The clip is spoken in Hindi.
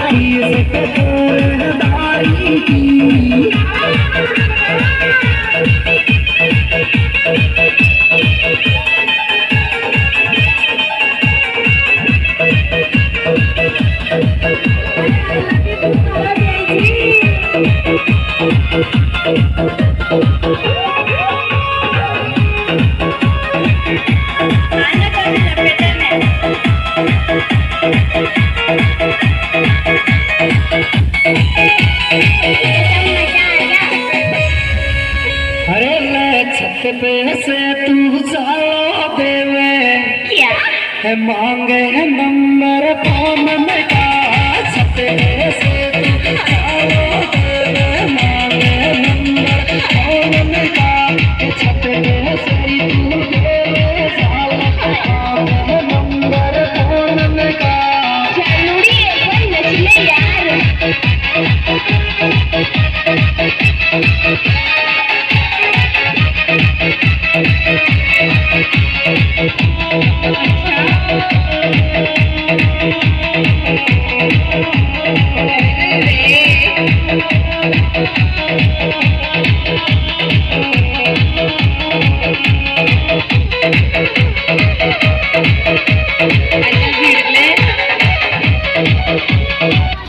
आई से दारी की अरे मैं छत पे से तू जाओ देवे। है मांगे फ़ोन I love you.